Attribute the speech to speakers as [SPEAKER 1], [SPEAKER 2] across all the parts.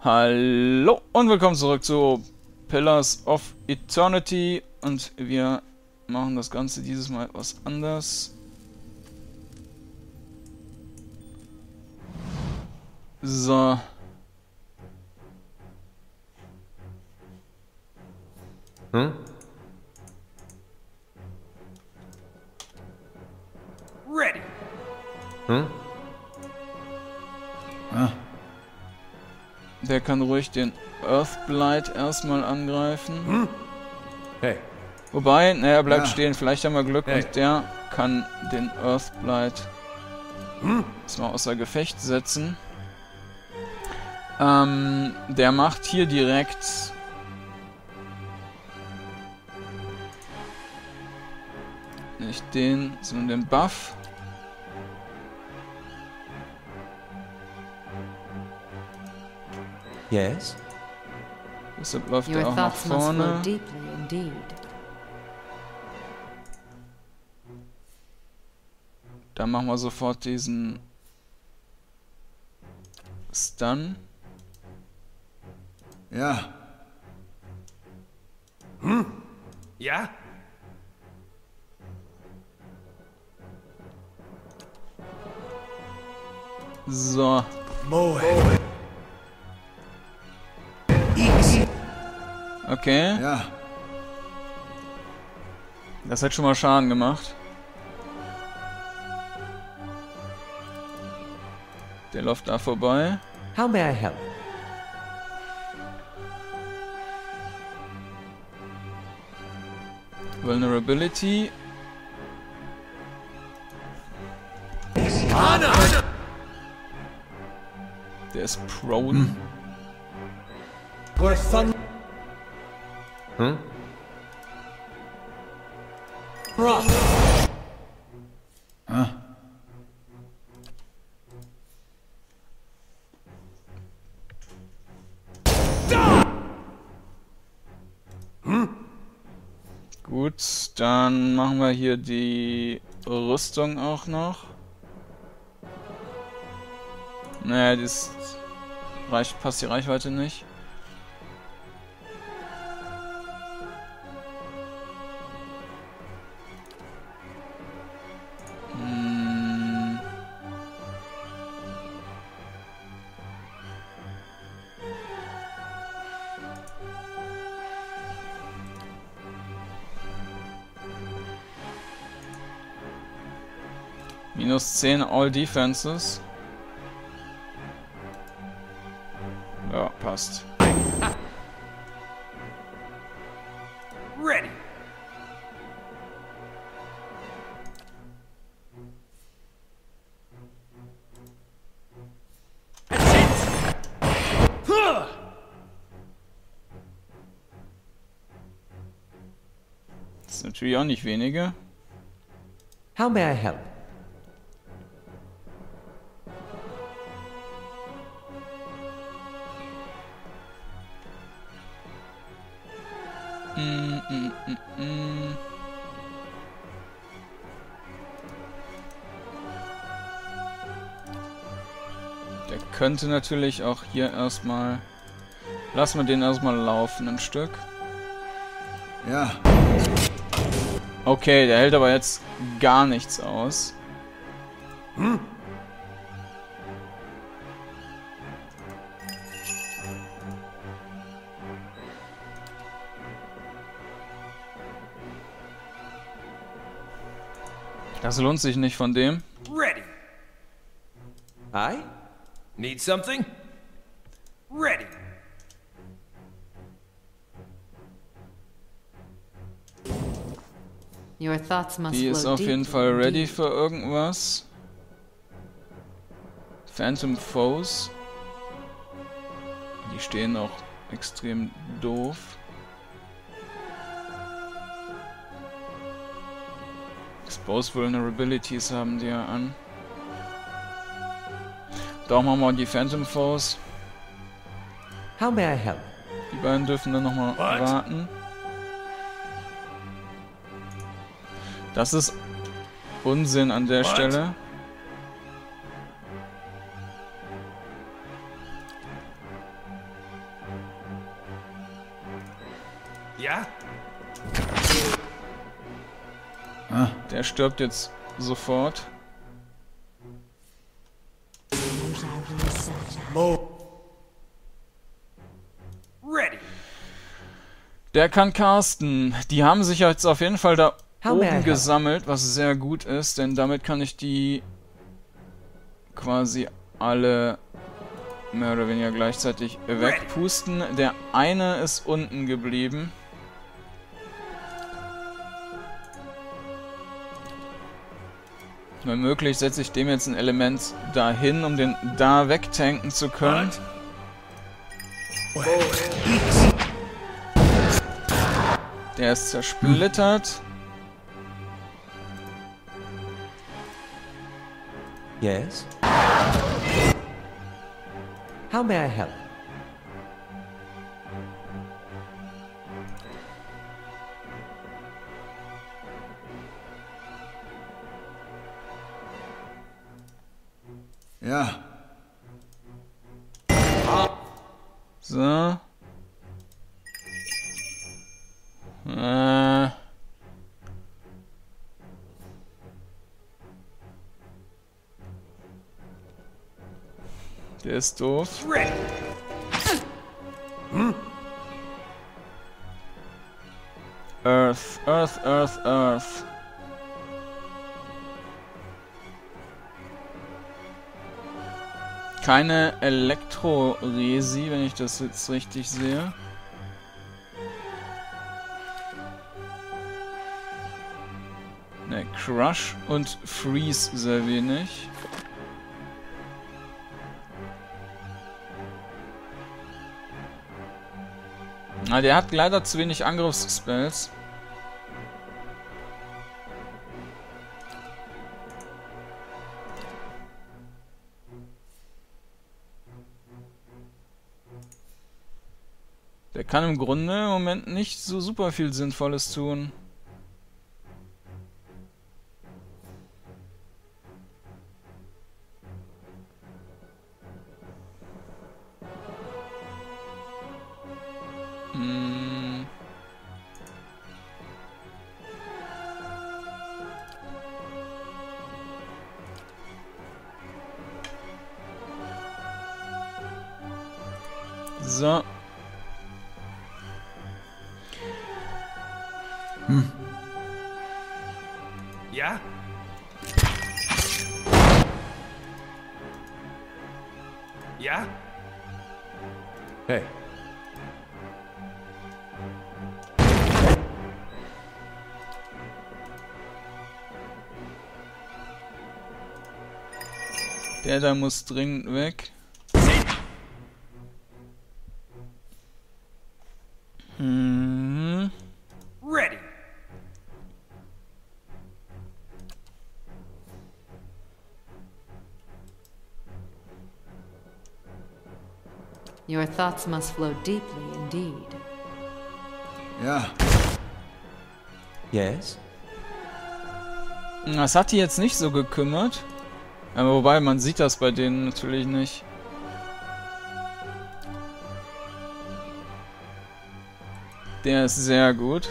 [SPEAKER 1] Hallo und willkommen zurück zu Pillars of Eternity und wir machen das Ganze dieses Mal etwas anders. So.
[SPEAKER 2] Hm?
[SPEAKER 3] Ready.
[SPEAKER 2] Hm?
[SPEAKER 1] Der kann ruhig den Earthblight erstmal angreifen.
[SPEAKER 2] Hey.
[SPEAKER 1] Wobei, naja, er bleibt
[SPEAKER 3] Ja.
[SPEAKER 1] stehen. Vielleicht haben wir Glück
[SPEAKER 2] Hey.
[SPEAKER 1] und der kann den Earthblight erstmal außer Gefecht setzen. Ähm, der macht hier direkt nicht den, sondern den Buff.
[SPEAKER 2] Yes?
[SPEAKER 1] Deshalb läuft
[SPEAKER 4] Your
[SPEAKER 1] er auch nach
[SPEAKER 4] thoughts must flow
[SPEAKER 1] vorne.
[SPEAKER 4] deeply indeed.
[SPEAKER 1] Dann machen wir sofort diesen Stun.
[SPEAKER 3] Ja.
[SPEAKER 2] Ja?
[SPEAKER 1] So.
[SPEAKER 3] Moe.
[SPEAKER 1] Okay.
[SPEAKER 3] Ja.
[SPEAKER 1] Das hat schon mal Schaden gemacht. Der läuft da vorbei.
[SPEAKER 2] How may I help?
[SPEAKER 1] Vulnerability. Der ist prone.
[SPEAKER 3] Your son.
[SPEAKER 2] Hm?
[SPEAKER 1] Gut, dann machen wir hier die Rüstung auch noch. Naja, ist, reicht, passt die Reichweite nicht. Minus 10 All Defenses. Ja, passt.
[SPEAKER 3] Ready.
[SPEAKER 1] Das ist natürlich auch nicht wenige.
[SPEAKER 2] How may I help?
[SPEAKER 1] Könnte natürlich auch hier erstmal... Lassen wir den erstmal laufen ein Stück.
[SPEAKER 3] Ja.
[SPEAKER 1] Okay, der hält aber jetzt gar nichts aus. Das lohnt sich nicht von dem.
[SPEAKER 3] Ready.
[SPEAKER 2] I?
[SPEAKER 3] Need something? Ready.
[SPEAKER 4] Your thoughts must
[SPEAKER 1] Die ist auf jeden Fall ready
[SPEAKER 4] indeed.
[SPEAKER 1] für irgendwas. Phantom Foes. Die stehen auch extrem doof. Exposed Vulnerabilities haben die ja an. Da machen wir die Phantom Force.
[SPEAKER 2] How may I help?
[SPEAKER 1] Die beiden dürfen dann nochmal warten. Das ist Unsinn an der
[SPEAKER 3] What?
[SPEAKER 1] Stelle.
[SPEAKER 3] Ja.
[SPEAKER 1] Ah, der stirbt jetzt sofort. Der kann casten. Die haben sich jetzt auf jeden Fall da
[SPEAKER 2] How
[SPEAKER 1] oben gesammelt, was sehr gut ist, denn damit kann ich die quasi alle mehr oder weniger gleichzeitig wegpusten. Der eine ist unten geblieben. Wenn möglich setze ich dem jetzt ein Element dahin, um den da wegtanken zu können. Der ist zersplittert.
[SPEAKER 2] Yes? How may I help?
[SPEAKER 3] Ja.
[SPEAKER 1] So. Äh. Der ist doof.
[SPEAKER 3] Ready.
[SPEAKER 1] Earth, Earth, Earth, Earth. Keine Elektro-Resi, wenn ich das jetzt richtig sehe. Crush und Freeze sehr wenig. Na, der hat leider zu wenig Angriffsspells. Der kann im Grunde im Moment nicht so super viel Sinnvolles tun.
[SPEAKER 2] Hey.
[SPEAKER 1] Der da muss dringend weg.
[SPEAKER 4] Thoughts must flow deeply indeed.
[SPEAKER 3] Ja.
[SPEAKER 2] Yes?
[SPEAKER 1] Das hat die jetzt nicht so gekümmert. Aber wobei, man sieht das bei denen natürlich nicht. Der ist sehr gut.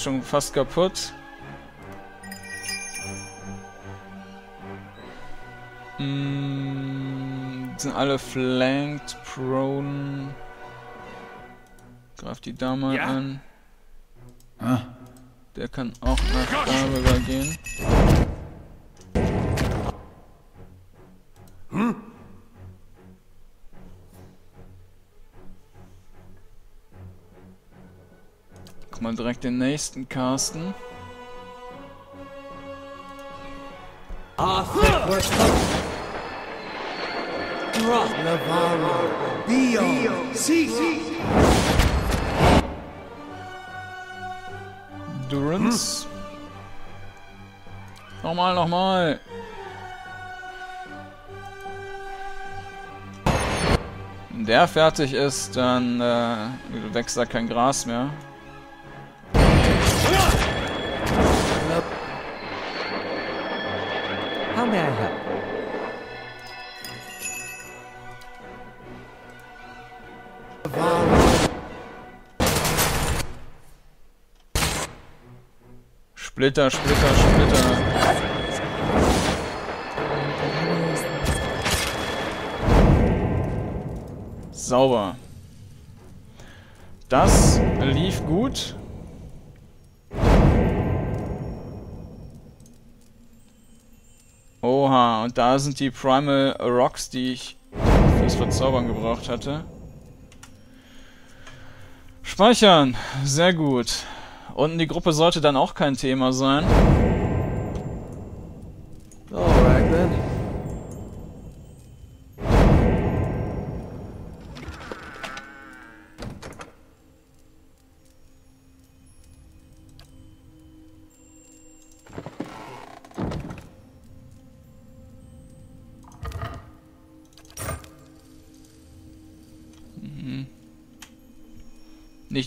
[SPEAKER 1] Ist schon fast kaputt. Mm, sind alle flanked, prone. Greif die da mal
[SPEAKER 3] Ja.
[SPEAKER 1] an. Der kann auch nach da rübergehen. Mal direkt den nächsten casten. Durance. Nochmal, nochmal. Wenn der fertig ist, dann äh, wächst da kein Gras mehr.
[SPEAKER 2] Help?
[SPEAKER 1] Splitter, Splitter, Splitter. Sauber. Das lief gut. Und da sind die Primal Rocks, die ich fürs Verzaubern gebraucht hatte. Speichern, sehr gut. Unten die Gruppe sollte dann auch kein Thema sein.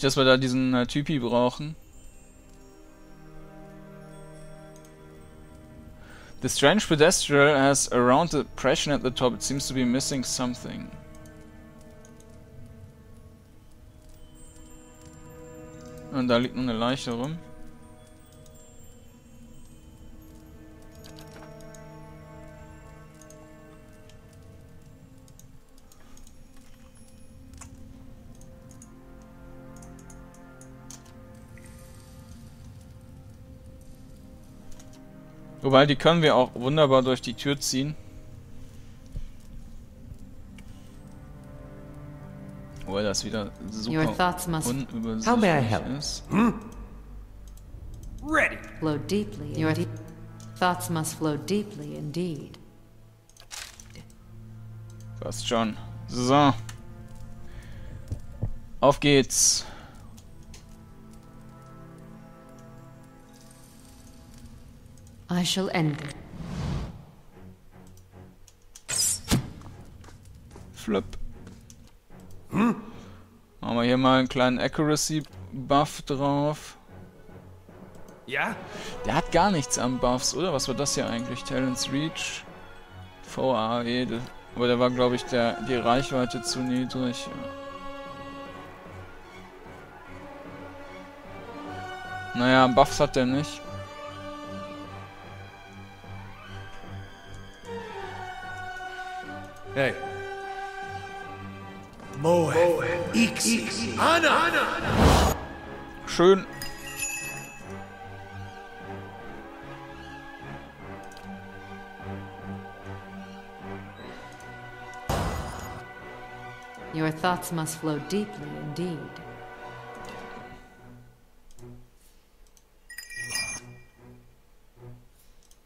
[SPEAKER 1] Dass wir da diesen äh, Typi brauchen. The strange pedestrian has around the depression at the top. It seems to be missing something. Und da liegt noch eine Leiche rum. Wobei, die können wir auch wunderbar durch die Tür ziehen. Wo das wieder super
[SPEAKER 4] thoughts must
[SPEAKER 2] How may I
[SPEAKER 1] unübersichtlich
[SPEAKER 2] help?
[SPEAKER 1] ist.
[SPEAKER 3] Ready.
[SPEAKER 4] flow deeply. Your thoughts must flow deeply indeed.
[SPEAKER 1] Passt schon. So. Auf geht's.
[SPEAKER 4] I shall end it.
[SPEAKER 1] Flip. Machen wir hier mal einen kleinen Accuracy-Buff drauf.
[SPEAKER 3] Ja?
[SPEAKER 1] Der hat gar nichts an Buffs, oder? Was war das hier eigentlich? Talents Reach? VAE. das- Aber der war, glaube ich, der, die Reichweite zu niedrig. Ja. Naja, Buffs hat der nicht.
[SPEAKER 2] Hey.
[SPEAKER 3] Moe. Ixi. Anna.
[SPEAKER 1] Schön.
[SPEAKER 4] Your thoughts must flow deeply indeed.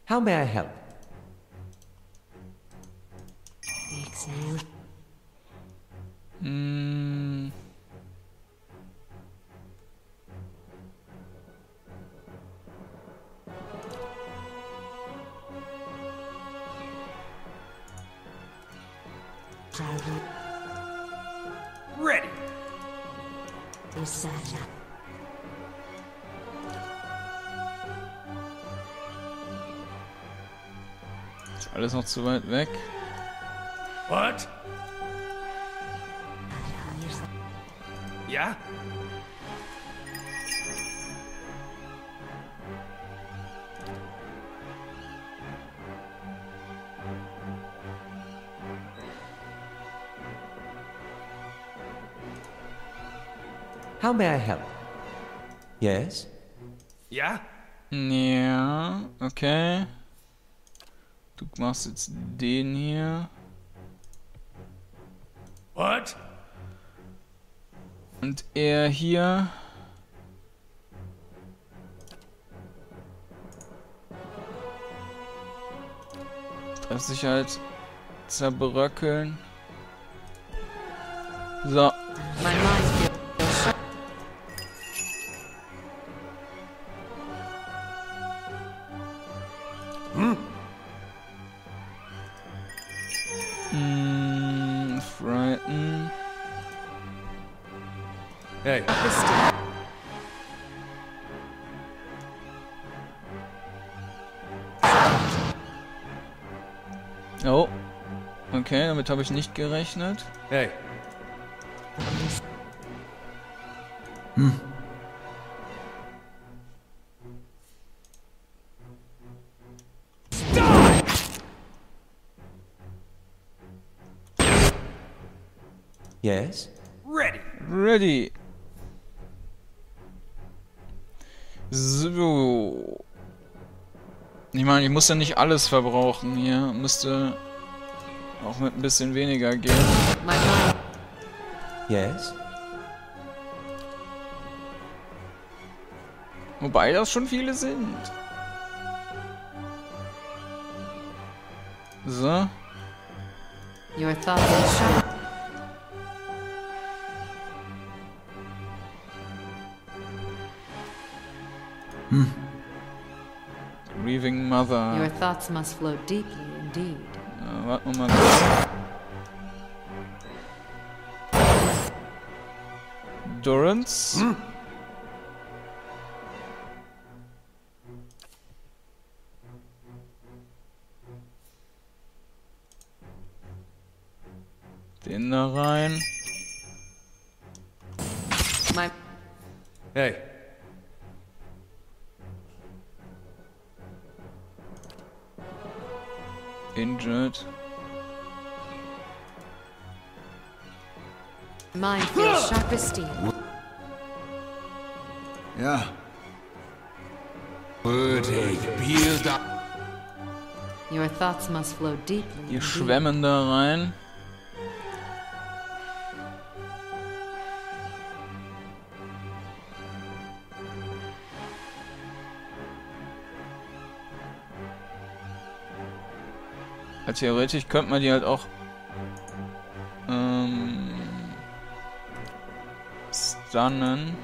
[SPEAKER 2] How may I help?
[SPEAKER 1] Mm.
[SPEAKER 3] Ready.
[SPEAKER 1] Ist alles noch zu weit weg.
[SPEAKER 3] What? Yeah?
[SPEAKER 2] How may I help? Yes?
[SPEAKER 3] Yeah?
[SPEAKER 1] Yeah, okay. Du machst jetzt den hier. Und er hier. Treffsicherheit zerbröckeln. So.
[SPEAKER 4] My
[SPEAKER 1] habe ich nicht gerechnet.
[SPEAKER 3] Hey.
[SPEAKER 2] Yes?
[SPEAKER 3] Ready.
[SPEAKER 1] Ready. So. Ich meine, ich muss ja nicht alles verbrauchen hier. Müsste auch mit ein bisschen weniger gehen.
[SPEAKER 4] My mind.
[SPEAKER 2] Yes?
[SPEAKER 1] Wobei das schon viele sind. So.
[SPEAKER 4] Your thoughts are sharp.
[SPEAKER 1] Grieving Mother.
[SPEAKER 4] Your thoughts must flow deeply indeed.
[SPEAKER 1] Ja, warten wir mal kurz. Durance. Den da rein.
[SPEAKER 4] My
[SPEAKER 3] Hey.
[SPEAKER 4] Mind feels sharp as steel.
[SPEAKER 5] Ja.
[SPEAKER 4] Your thoughts must flow deeply
[SPEAKER 1] Die
[SPEAKER 4] indeed.
[SPEAKER 1] schwemmen da rein. Theoretisch könnte man die halt auch stunnen.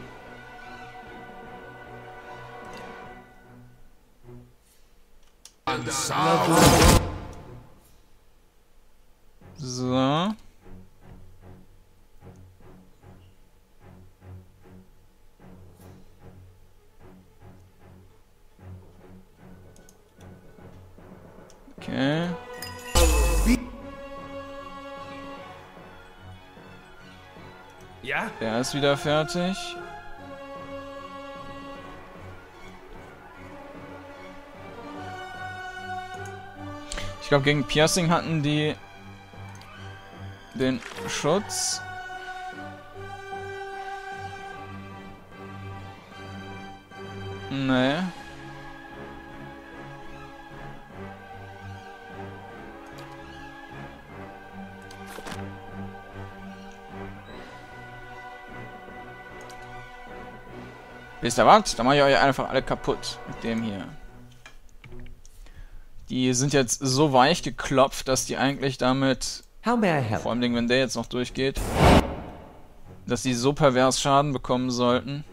[SPEAKER 1] So. Ist wieder fertig. Ich glaube, gegen Piercing hatten die den Schutz. Nee. Wisst ihr was? Dann mache ich euch einfach alle kaputt mit dem hier. Die sind jetzt so weich geklopft, dass die eigentlich damit,
[SPEAKER 2] How may I help?
[SPEAKER 1] vor allem wenn der jetzt noch durchgeht, dass die so pervers Schaden bekommen sollten.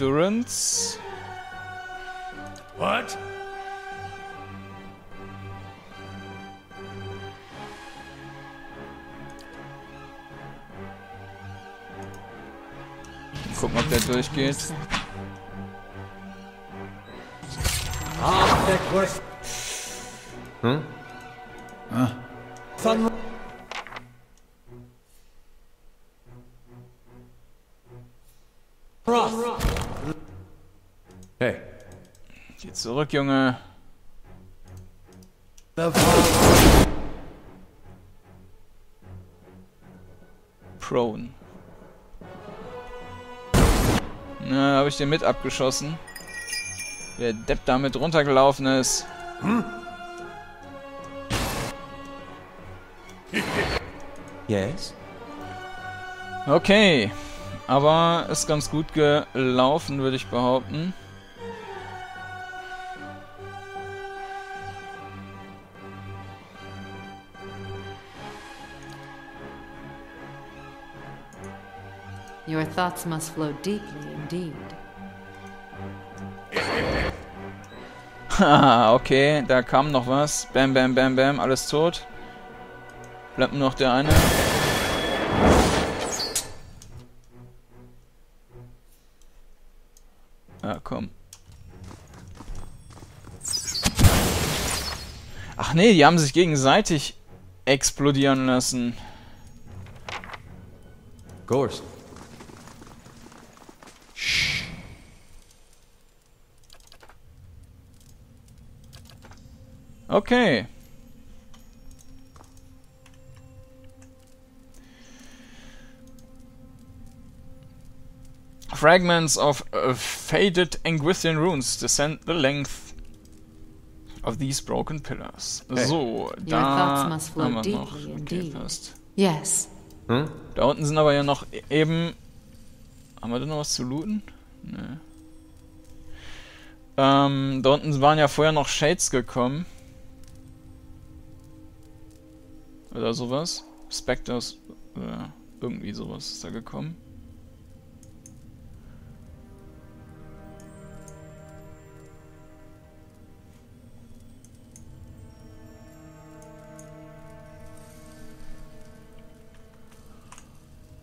[SPEAKER 1] Durance.
[SPEAKER 3] What?
[SPEAKER 1] Gucken, ob der durchgeht.
[SPEAKER 3] Hey.
[SPEAKER 1] Zurück, Junge. Prone. Na, habe ich den mit abgeschossen. Der Depp damit runtergelaufen ist.
[SPEAKER 2] Yes?
[SPEAKER 1] Okay. Aber ist ganz gut gelaufen, würde ich behaupten.
[SPEAKER 4] Your thoughts must flow deeply indeed.
[SPEAKER 1] Haha, okay, da kam noch was. Bam, bam, bam, bam, alles tot. Bleibt nur noch der eine. Ja, komm. Ach nee, die haben sich gegenseitig explodieren lassen.
[SPEAKER 3] Gorse.
[SPEAKER 1] Okay. Fragments of uh, faded Anguithian runes descend the length of these broken pillars.
[SPEAKER 3] Hey.
[SPEAKER 1] So,
[SPEAKER 4] thoughts
[SPEAKER 1] da
[SPEAKER 4] must flow
[SPEAKER 1] haben wir noch.
[SPEAKER 4] deeply
[SPEAKER 1] Okay,
[SPEAKER 4] indeed.
[SPEAKER 1] passt.
[SPEAKER 4] Yes.
[SPEAKER 3] Hm?
[SPEAKER 1] Da unten sind aber ja noch e- eben... Haben wir da noch was zu looten? Nee. Ähm, da unten waren ja vorher noch Shades gekommen. Oder sowas. Spectres, oder irgendwie sowas ist da gekommen.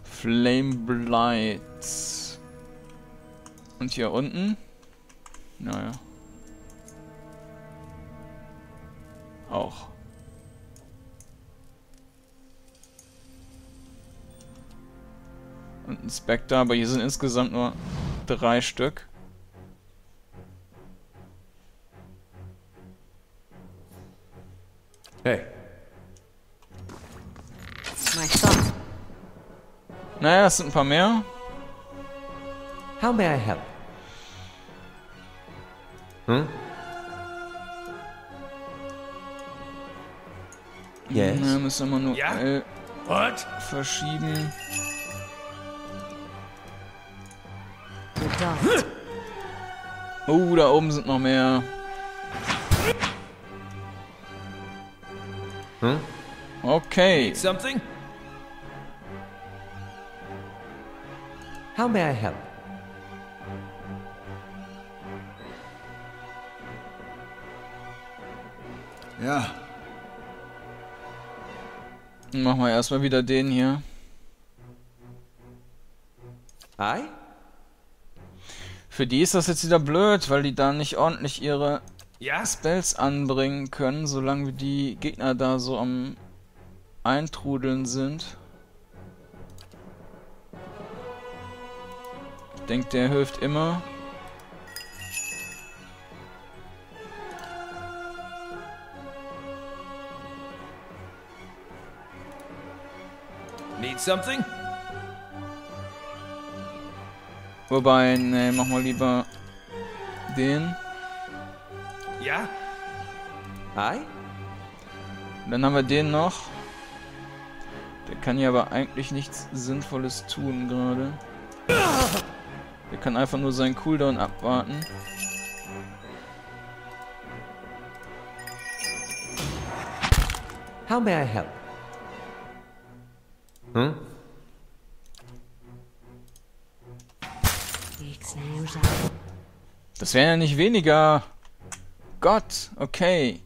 [SPEAKER 1] Flame Blight. Und hier unten? Naja. Auch. Und ein Spectre, aber hier sind insgesamt nur drei Stück.
[SPEAKER 3] Hey.
[SPEAKER 1] Naja, es sind ein paar mehr.
[SPEAKER 2] How may I help?
[SPEAKER 3] Hm?
[SPEAKER 2] Yes?
[SPEAKER 1] Ja, müssen wir nur
[SPEAKER 3] Ja?
[SPEAKER 1] L
[SPEAKER 3] What?
[SPEAKER 1] verschieben. Oh, da oben sind noch mehr.
[SPEAKER 3] Hm?
[SPEAKER 1] Okay.
[SPEAKER 3] Something?
[SPEAKER 2] How may I help?
[SPEAKER 5] Ja,
[SPEAKER 1] Machen wir erstmal wieder den hier.
[SPEAKER 2] I?
[SPEAKER 1] Für die ist das jetzt wieder blöd, weil die da nicht ordentlich ihre
[SPEAKER 3] Ja?
[SPEAKER 1] Spells anbringen können, solange die Gegner da so am Eintrudeln sind. Ich denke, der hilft immer.
[SPEAKER 3] Need something?
[SPEAKER 1] Wobei, ne, machen wir lieber den.
[SPEAKER 3] Ja?
[SPEAKER 2] I?
[SPEAKER 1] Dann haben wir den noch. Der kann ja aber eigentlich nichts Sinnvolles tun gerade. Der kann einfach nur seinen Cooldown abwarten.
[SPEAKER 2] How may I help?
[SPEAKER 3] Hm?
[SPEAKER 1] Das wären ja nicht weniger. Gott, okay.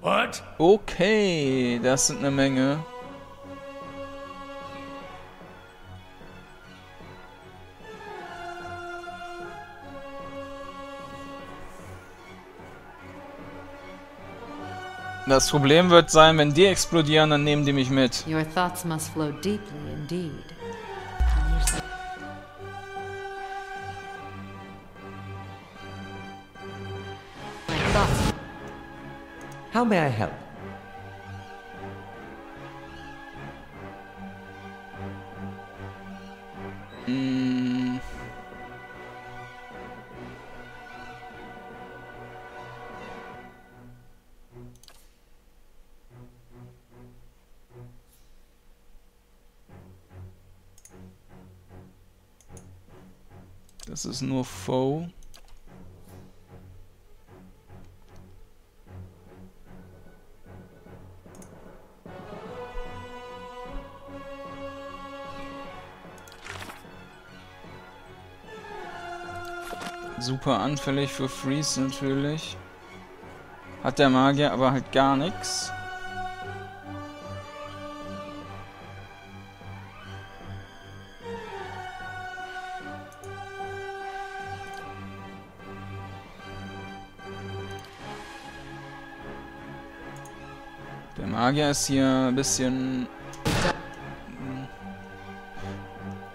[SPEAKER 3] What?
[SPEAKER 1] Okay, das sind eine Menge. Das Problem wird sein, wenn die explodieren, dann nehmen die mich mit.
[SPEAKER 4] Your thoughts must flow deeply indeed.
[SPEAKER 2] How may I help?
[SPEAKER 1] Mm. Das ist nur Foe. Super anfällig für Freeze natürlich. Hat der Magier aber halt gar nichts. Magier ist hier ein bisschen...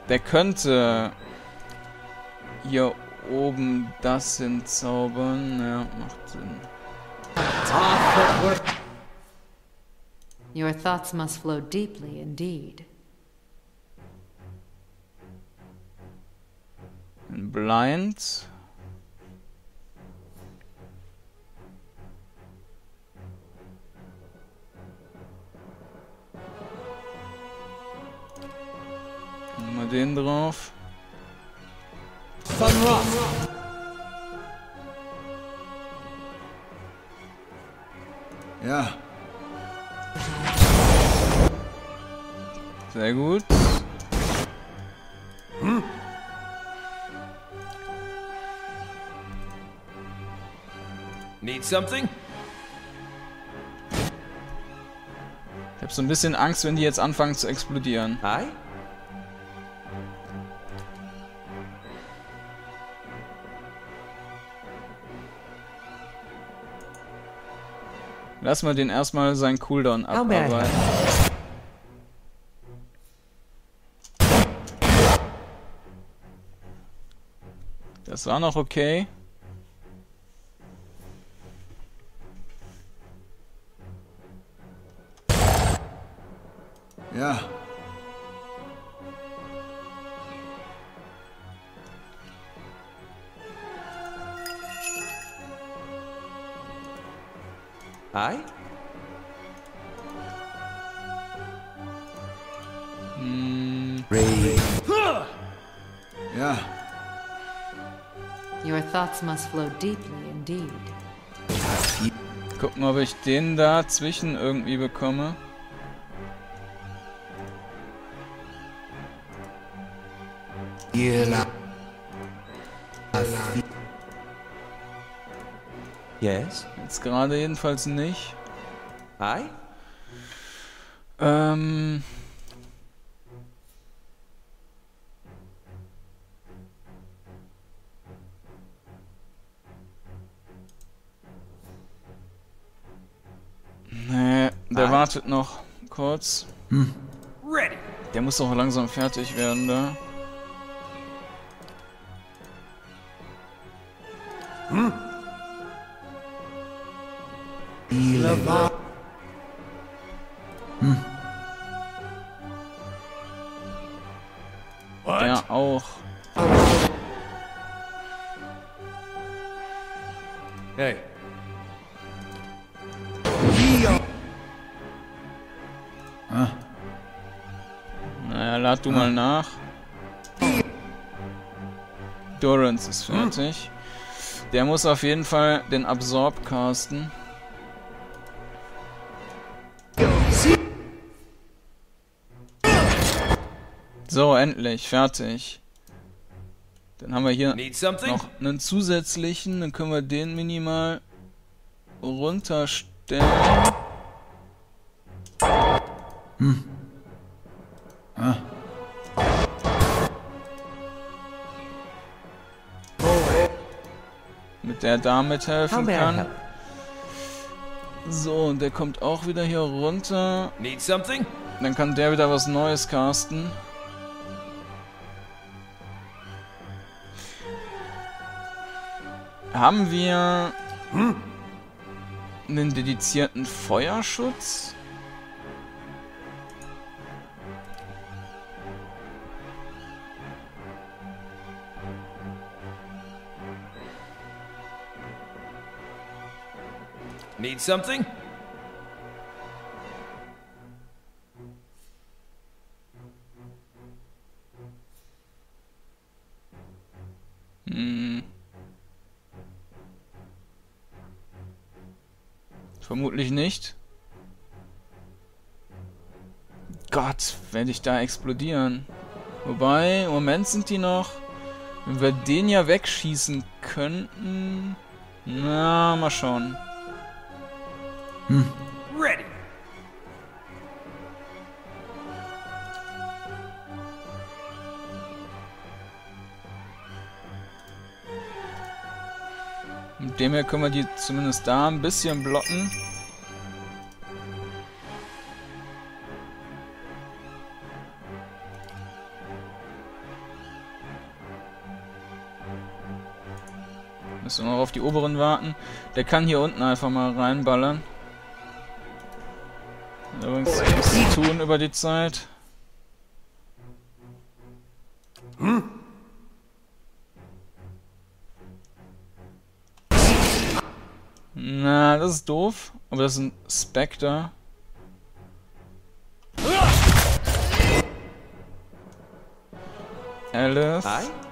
[SPEAKER 1] Der könnte hier oben das hinzaubern. Ja, macht Sinn.
[SPEAKER 4] Your thoughts must flow deeply indeed.
[SPEAKER 1] Blind. Wir den drauf.
[SPEAKER 5] Ja.
[SPEAKER 1] Sehr gut.
[SPEAKER 3] Need something?
[SPEAKER 1] Ich habe so ein bisschen Angst, wenn die jetzt anfangen zu explodieren.
[SPEAKER 2] I?
[SPEAKER 1] Lass mal den erstmal seinen Cooldown abarbeiten. Das war noch okay.
[SPEAKER 5] Ja.
[SPEAKER 2] I?
[SPEAKER 1] Hm,
[SPEAKER 2] Ray.
[SPEAKER 5] Ja.
[SPEAKER 4] Your thoughts must flow deeply indeed.
[SPEAKER 1] gucken, ob ich den da zwischen irgendwie bekomme.
[SPEAKER 5] Ihr
[SPEAKER 2] Yes?
[SPEAKER 1] Jetzt gerade jedenfalls nicht.
[SPEAKER 2] I?
[SPEAKER 1] Ähm. Nee, der
[SPEAKER 2] Ah.
[SPEAKER 1] wartet noch kurz.
[SPEAKER 3] Ready.
[SPEAKER 1] Der muss doch langsam fertig werden da. Lad du mal nach. Durance ist fertig. Der muss auf jeden Fall den Absorb casten. So, endlich, fertig. Dann haben wir hier noch einen zusätzlichen, dann können wir den minimal runterstellen. Der damit helfen kann. So, und der kommt auch wieder hier runter.
[SPEAKER 3] Need something?
[SPEAKER 1] Dann kann der wieder was Neues casten. Haben wir einen dedizierten Feuerschutz?
[SPEAKER 3] Need something?
[SPEAKER 1] Hm. Vermutlich nicht. Gott, werde ich da explodieren. Wobei, im Moment sind die noch Wenn wir den ja wegschießen könnten... Na, mal schauen.
[SPEAKER 3] Ready.
[SPEAKER 1] Mit dem hier können wir die zumindest da ein bisschen blocken. Müssen wir noch auf die oberen warten. Der kann hier unten einfach mal reinballern. Übrigens nichts zu tun über die Zeit. Na, das ist doof. Aber das ist ein Spectre. Alice.
[SPEAKER 2] Aye?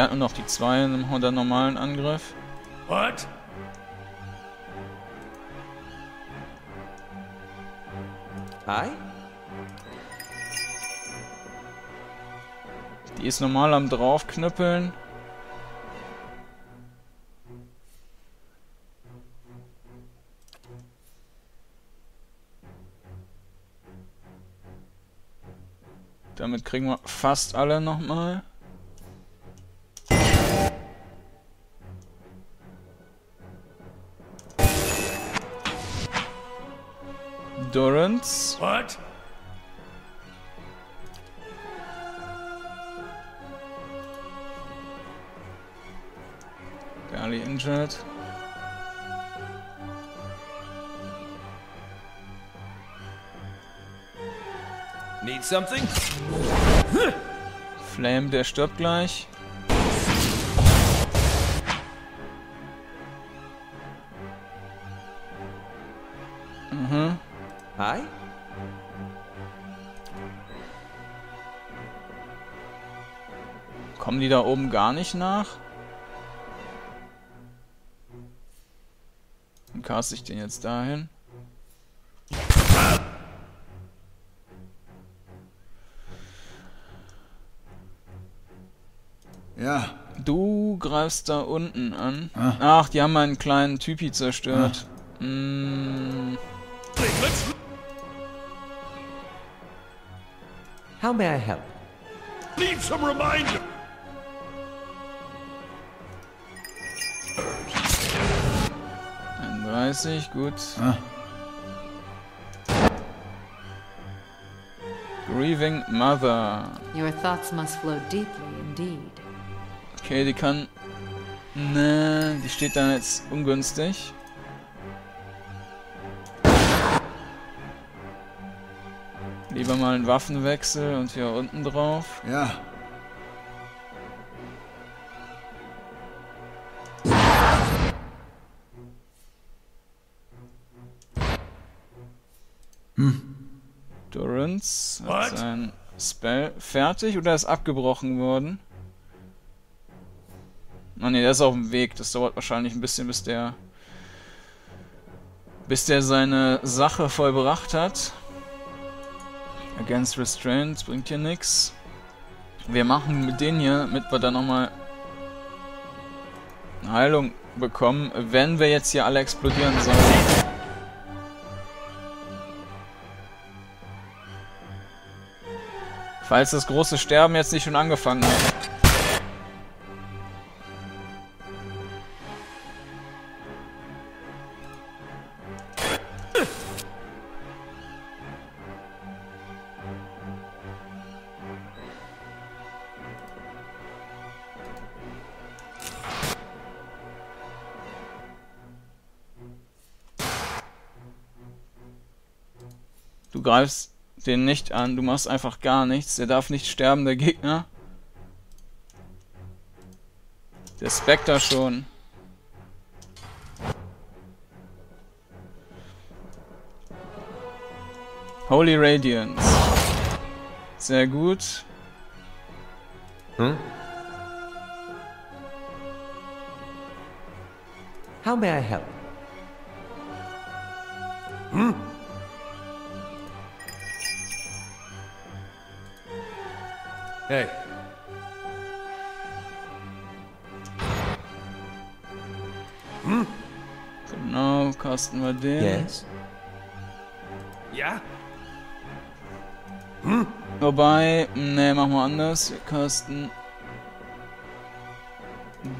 [SPEAKER 1] Der hat nur noch die zwei in einem der normalen Angriff.
[SPEAKER 3] What?
[SPEAKER 2] Aye?
[SPEAKER 1] Die ist normal am draufknüppeln. Damit kriegen wir fast alle nochmal. Injured.
[SPEAKER 3] Need something?
[SPEAKER 1] Flame, der stirbt gleich. Mhm.
[SPEAKER 2] Aye?
[SPEAKER 1] Kommen die da oben gar nicht nach? Dann cast ich den jetzt dahin.
[SPEAKER 5] Ja.
[SPEAKER 1] Du greifst da unten an.
[SPEAKER 5] Ah.
[SPEAKER 1] Ach, die haben meinen kleinen Typi zerstört. Mm,
[SPEAKER 3] Let's
[SPEAKER 2] How may I help?
[SPEAKER 3] need some reminder.
[SPEAKER 1] Mm, 31, gut.
[SPEAKER 5] Ah.
[SPEAKER 1] Grieving Mother.
[SPEAKER 4] Your thoughts must flow deeply indeed.
[SPEAKER 1] Okay, die kann... Ne, die steht da jetzt ungünstig. Lieber mal einen Waffenwechsel und hier unten drauf.
[SPEAKER 5] Ja.
[SPEAKER 1] Fertig oder ist abgebrochen worden? Ah ne, der ist auf dem Weg. Das dauert wahrscheinlich ein bisschen, bis der bis der seine Sache vollbracht hat. Against Restraint bringt hier nix. Wir machen mit denen hier, damit wir dann nochmal Heilung bekommen, wenn wir jetzt hier alle explodieren sollen. Falls das große Sterben jetzt nicht schon angefangen hat. Du greifst den nicht an, du machst einfach gar nichts. Der darf nicht sterben, der Gegner. Der Spectre schon. Holy Radiance. Sehr gut.
[SPEAKER 2] Hmm? How may I help?
[SPEAKER 1] Casten wir den.
[SPEAKER 2] Yes?
[SPEAKER 3] Yeah?
[SPEAKER 1] Wobei, ne, machen wir anders. Wir casten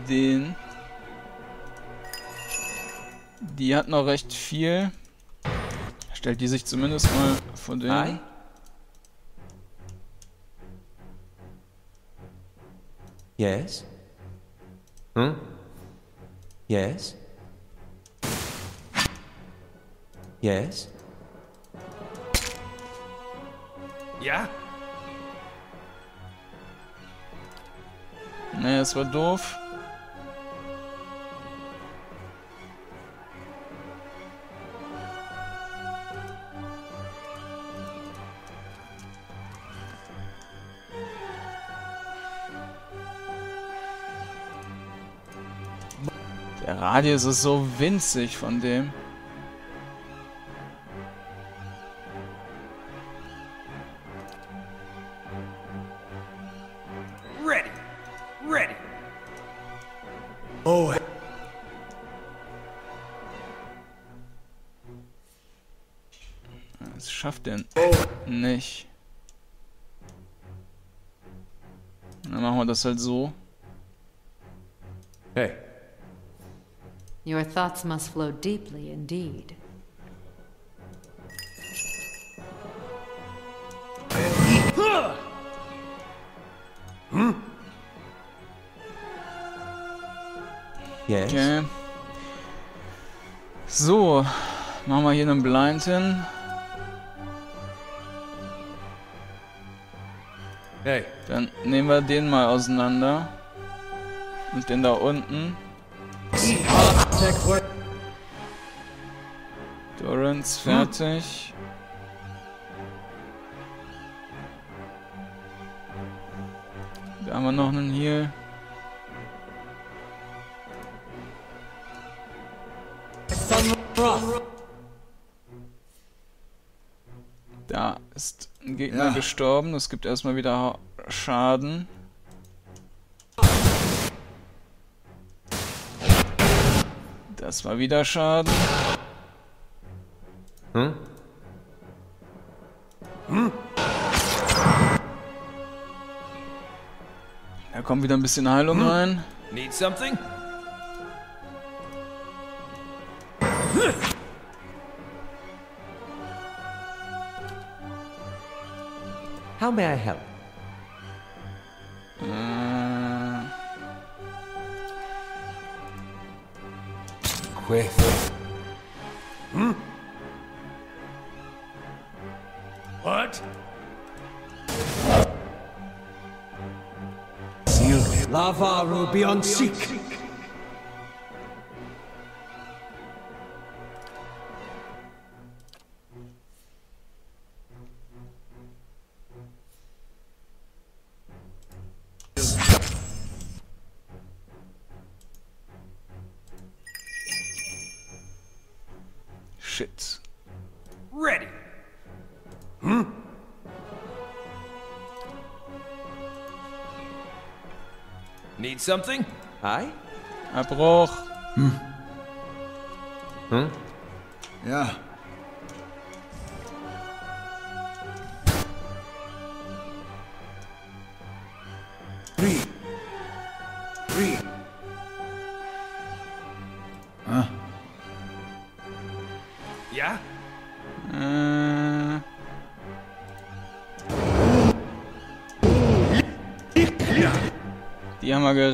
[SPEAKER 1] den. Die hat noch recht viel. Stellt die sich zumindest mal vor den.
[SPEAKER 2] Aye? Yes? Hmm? Yes? Yes?
[SPEAKER 3] Yeah?
[SPEAKER 1] Ne, das war doof. Der Radius ist so winzig von dem. Das halt so.
[SPEAKER 3] Hey.
[SPEAKER 4] Your thoughts must flow deeply indeed.
[SPEAKER 2] Yes?
[SPEAKER 1] Okay. So, machen wir hier einen Blind hin.
[SPEAKER 3] Hey.
[SPEAKER 1] Dann nehmen wir den mal auseinander. Und den da unten. Dorans fertig. Da haben wir noch einen hier. Da ist ein Gegner
[SPEAKER 5] Ja.
[SPEAKER 1] gestorben. Das gibt erstmal wieder Ha- Schaden. Das war wieder Schaden.
[SPEAKER 2] Hmm?
[SPEAKER 1] Da kommt wieder ein bisschen Heilung rein.
[SPEAKER 3] Need something?
[SPEAKER 2] How may I help?
[SPEAKER 1] Äh,
[SPEAKER 3] Quiff. What?
[SPEAKER 5] Lavaru beyond seek.
[SPEAKER 3] Need something?
[SPEAKER 2] Aye?
[SPEAKER 1] Abbruch.
[SPEAKER 2] Hmm?
[SPEAKER 5] Ja.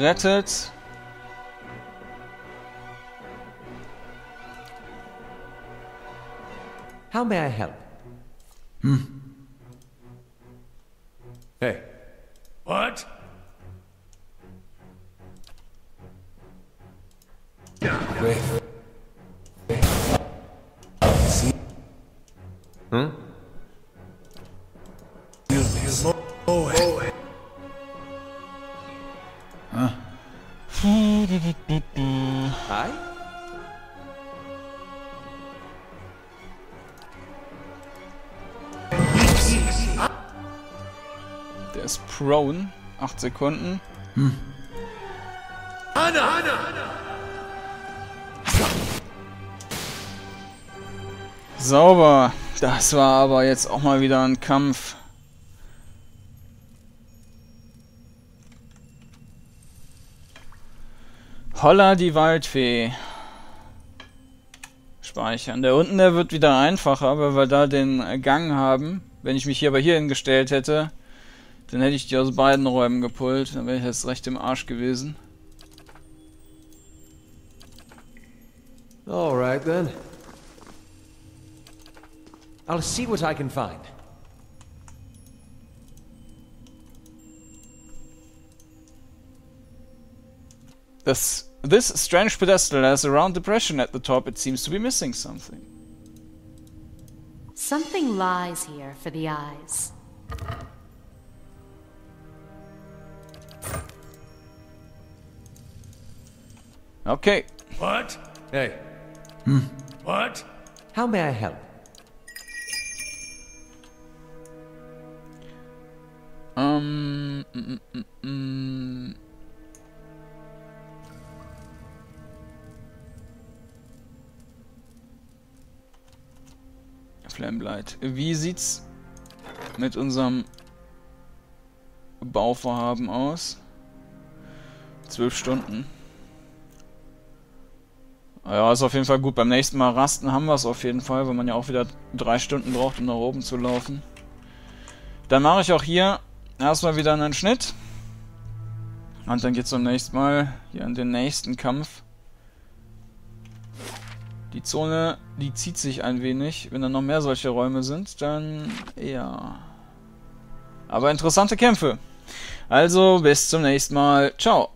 [SPEAKER 1] Gerettet.
[SPEAKER 2] How may I help?
[SPEAKER 3] Hey. What?
[SPEAKER 2] Hmm?
[SPEAKER 1] Prone. 8 Sekunden. Sauber. Das war aber jetzt auch mal wieder ein Kampf. Holla die Waldfee. Speichern. Der unten, der wird wieder einfacher, weil wir da den Gang haben. Wenn ich mich hier aber hier hingestellt hätte, dann hätte ich die aus beiden Räumen gepult. Dann wäre ich jetzt recht im Arsch gewesen.
[SPEAKER 2] All right then. I'll see what I can find.
[SPEAKER 1] This, this strange pedestal has a round depression at the top. It seems to be missing something.
[SPEAKER 4] Something lies here for the eyes.
[SPEAKER 1] Okay.
[SPEAKER 3] What?
[SPEAKER 2] Hey,
[SPEAKER 3] What?
[SPEAKER 2] how may I help?
[SPEAKER 1] Ähm. Mm, mm, mm, mm. Flamblight. Wie sieht's mit unserem Bauvorhaben aus? Zwölf Stunden. Ja, ist auf jeden Fall gut. Beim nächsten Mal rasten haben wir es auf jeden Fall, weil man ja auch wieder drei Stunden braucht, um nach oben zu laufen. Dann mache ich auch hier erstmal wieder einen Schnitt. Und dann geht's zum nächsten Mal hier an den nächsten Kampf. Die Zone, die zieht sich ein wenig. Wenn da noch mehr solche Räume sind, dann ja. Aber interessante Kämpfe. Also bis zum nächsten Mal. Ciao.